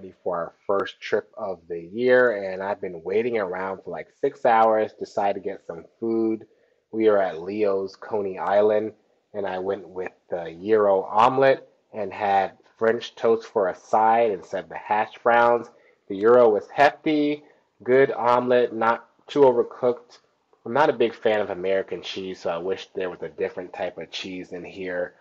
ready for our first trip of the year, and I've been waiting around for like six hours. Decided to get some food. We are at Leo's Coney Island, and I went with the gyro omelet and had French toast for a side instead of the hash browns. The gyro was hefty, good omelet, not too overcooked. I'm not a big fan of American cheese, so I wish there was a different type of cheese in here.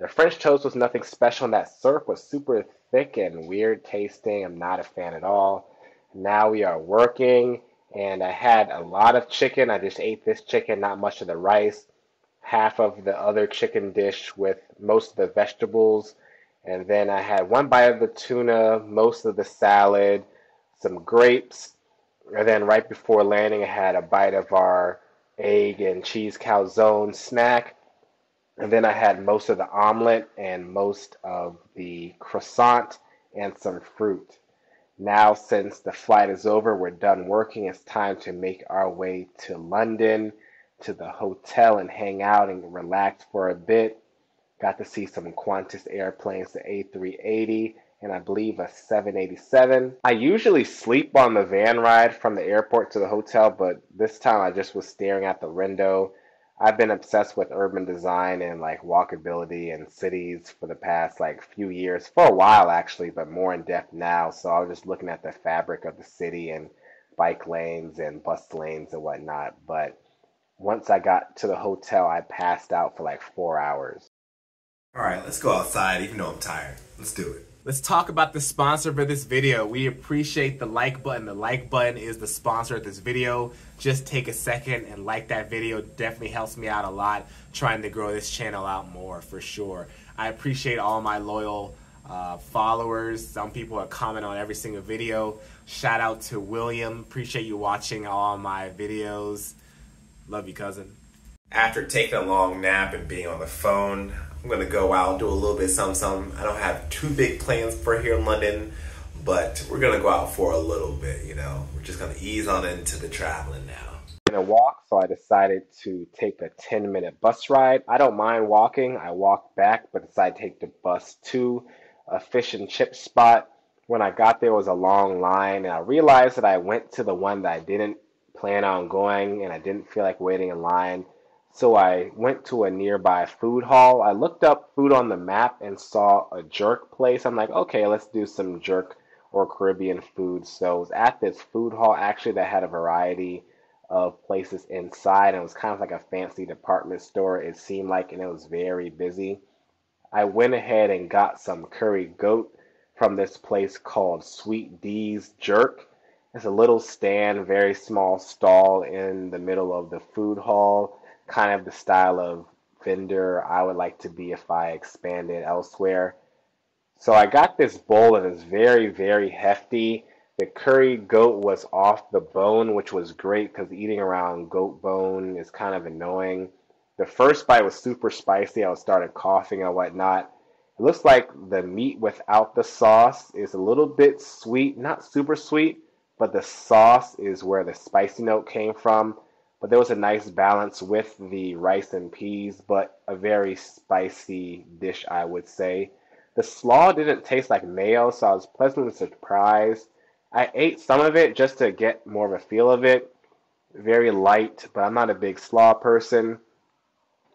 The French toast was nothing special, and that syrup was super thick and weird tasting. I'm not a fan at all. Now we are working, and I had a lot of chicken. I just ate this chicken, not much of the rice, half of the other chicken dish with most of the vegetables, and then I had one bite of the tuna, most of the salad, some grapes, and then right before landing, I had a bite of our egg and cheese calzone snack. And then I had most of the omelet and most of the croissant and some fruit. Now, since the flight is over, we're done working. It's time to make our way to London, to the hotel, and hang out and relax for a bit. Got to see some Qantas airplanes, the A380 and I believe a 787. I usually sleep on the van ride from the airport to the hotel, but this time I just was staring at the window. I've been obsessed with urban design and like walkability and cities for the past like few years, for a while actually, but more in depth now. So I was just looking at the fabric of the city and bike lanes and bus lanes and whatnot. But once I got to the hotel, I passed out for like four hours. All right, let's go outside, even though I'm tired. Let's do it. Let's talk about the sponsor for this video. We appreciate the like button. The like button is the sponsor of this video. Just take a second and like that video. Definitely helps me out a lot trying to grow this channel out more for sure. I appreciate all my loyal uh, followers. Some people are comment on every single video. Shout out to William. Appreciate you watching all my videos. Love you, cousin. After taking a long nap and being on the phone, I'm gonna go out, do a little bit something, something. I don't have too big plans for here in London, but we're gonna go out for a little bit, you know. We're just gonna ease on into the traveling now. In a walk, so I decided to take a 10 minute bus ride. I don't mind walking. I walked back, but decided to take the bus to a fish and chip spot. When I got there, was a long line, and I realized that I went to the one that I didn't plan on going, and I didn't feel like waiting in line. So I went to a nearby food hall. I looked up food on the map and saw a jerk place. I'm like, okay, let's do some jerk or Caribbean food. So I was at this food hall actually that had a variety of places inside and it was kind of like a fancy department store it seemed like and it was very busy. I went ahead and got some curry goat from this place called Sweet Dee's Jerk. It's a little stand, very small stall in the middle of the food hall kind of the style of vendor I would like to be if I expanded elsewhere. So I got this bowl and it's very, very hefty. The curry goat was off the bone, which was great because eating around goat bone is kind of annoying. The first bite was super spicy. I started coughing and whatnot. It looks like the meat without the sauce is a little bit sweet, not super sweet, but the sauce is where the spicy note came from but there was a nice balance with the rice and peas, but a very spicy dish, I would say. The slaw didn't taste like mayo, so I was pleasantly surprised. I ate some of it just to get more of a feel of it. Very light, but I'm not a big slaw person.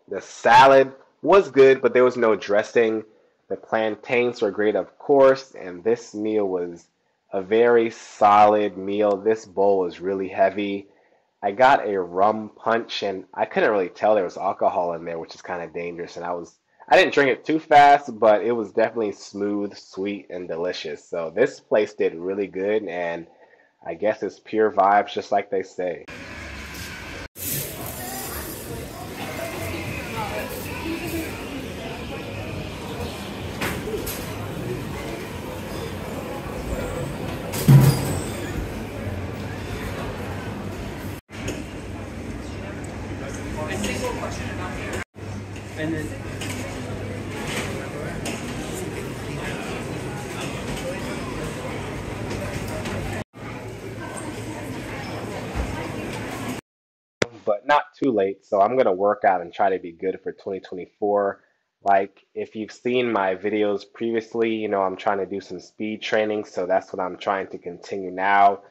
The salad was good, but there was no dressing. The plantains were great, of course, and this meal was a very solid meal. This bowl was really heavy. I got a rum punch and I couldn't really tell there was alcohol in there, which is kind of dangerous. And I was I didn't drink it too fast, but it was definitely smooth, sweet, and delicious. So this place did really good, and I guess it's pure vibes, just like they say. But not too late. So I'm going to work out and try to be good for 2024. Like if you've seen my videos previously, you know I'm trying to do some speed training, so that's what I'm trying to continue now.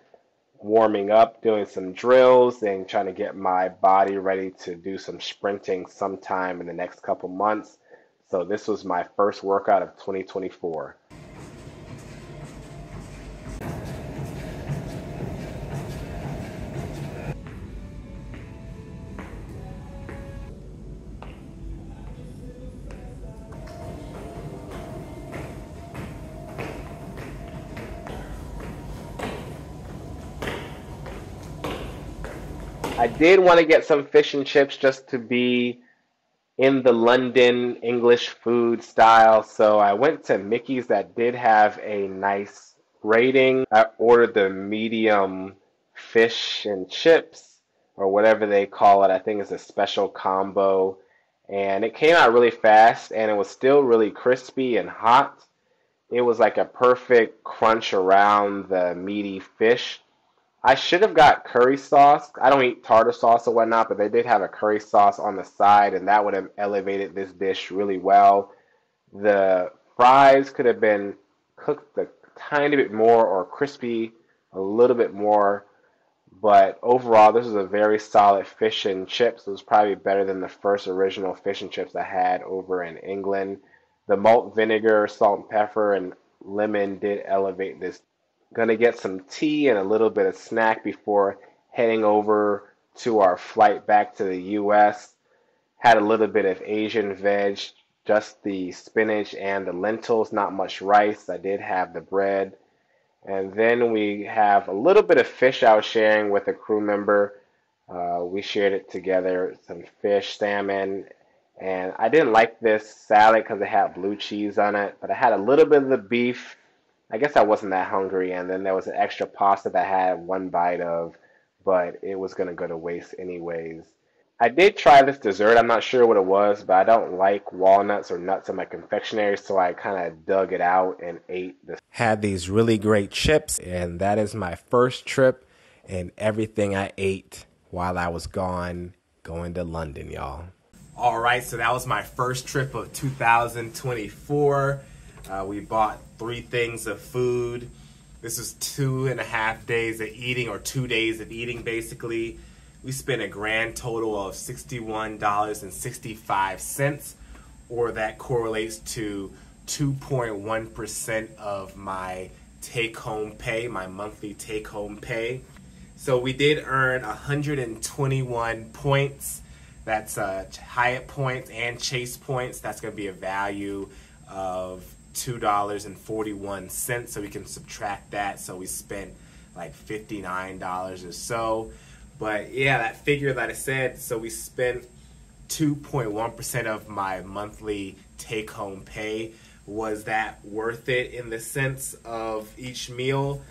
Warming up, doing some drills, and trying to get my body ready to do some sprinting sometime in the next couple months. So this was my first workout of 2024. I did want to get some fish and chips just to be in the London English food style. So I went to Micky's that did have a nice rating. I ordered the medium fish and chips or whatever they call it. I think it's a special combo. And it came out really fast and it was still really crispy and hot. It was like a perfect crunch around the meaty fish. I should have got curry sauce. I don't eat tartar sauce or whatnot, but they did have a curry sauce on the side, and that would have elevated this dish really well. The fries could have been cooked a tiny bit more or crispy a little bit more, but overall, this is a very solid fish and chips. It was probably better than the first original fish and chips I had over in England. The malt vinegar, salt and pepper, and lemon did elevate this Gonna get some tea and a little bit of snack before heading over to our flight back to the US. Had a little bit of Asian veg, just the spinach and the lentils, not much rice. I did have the bread. And then we have a little bit of fish I was sharing with a crew member. Uh, we shared it together, some fish, salmon, and I didn't like this salad because it had blue cheese on it, but I had a little bit of the beef I guess I wasn't that hungry, and then there was an extra pasta that I had one bite of, but it was gonna go to waste anyways. I did try this dessert. I'm not sure what it was, but I don't like walnuts or nuts in my confectionery, so I kind of dug it out and ate this. Had these really great chips, and that is my first trip and everything I ate while I was gone going to London, y'all. All right, so that was my first trip of 2024. Uh, we bought three things of food. This was two and a half days of eating, or two days of eating, basically. We spent a grand total of $61.65, or that correlates to 2.1% of my take home pay, my monthly take home pay. So we did earn 121 points. That's uh, Hyatt points and Chase points. That's going to be a value of $2.41 so we can subtract that so we spent like $59 or so but yeah that figure that I said so we spent 2.1% of my monthly take home pay was that worth it in the sense of each meal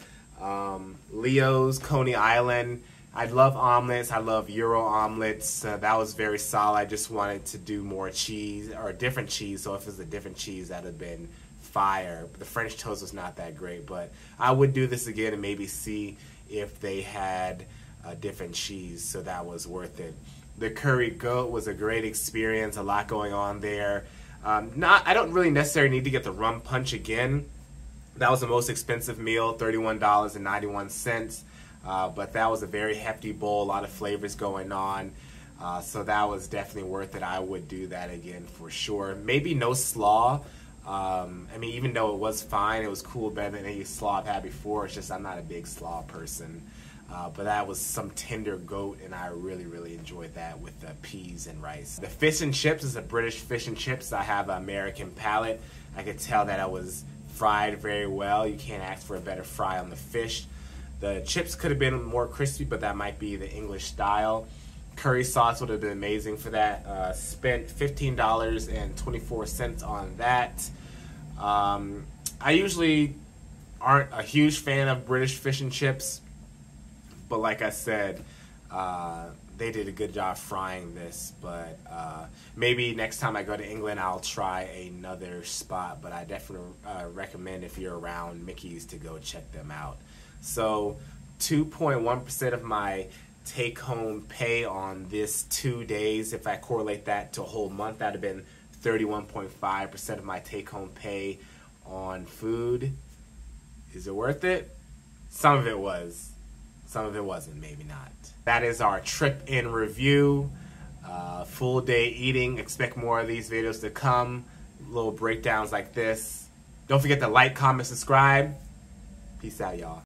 um, Leo's Coney Island I love omelets. I love gyro omelets. Uh, that was very solid. I just wanted to do more cheese or different cheese. So if it was a different cheese, that would have been fire. The French toast was not that great, but I would do this again and maybe see if they had a different cheese, so that was worth it. The curry goat was a great experience, a lot going on there. Um, not, I don't really necessarily need to get the rum punch again. That was the most expensive meal, $31.91. Uh, but that was a very hefty bowl, a lot of flavors going on. Uh, so that was definitely worth it. I would do that again for sure. Maybe no slaw. Um, I mean, even though it was fine, it was cool, better than any slaw I've had before. It's just I'm not a big slaw person. Uh, but that was some tender goat, and I really, really enjoyed that with the peas and rice. The fish and chips is a British fish and chips. I have an American palate. I could tell that it was fried very well. You can't ask for a better fry on the fish. The chips could have been more crispy, but that might be the English style. Curry sauce would have been amazing for that. Uh, spent $15.24 on that. Um, I usually aren't a huge fan of British fish and chips, but like I said, uh, they did a good job frying this. But uh, maybe next time I go to England, I'll try another spot. But I definitely uh, recommend if you're around Micky's to go check them out. So 2.1% of my take home pay on this two days, if I correlate that to a whole month, that'd have been 31.5% of my take home pay on food. Is it worth it? Some of it was. Some of it wasn't, maybe not. That is our trip in review. Uh, full day eating. Expect more of these videos to come. Little breakdowns like this. Don't forget to like, comment, subscribe. Peace out, y'all.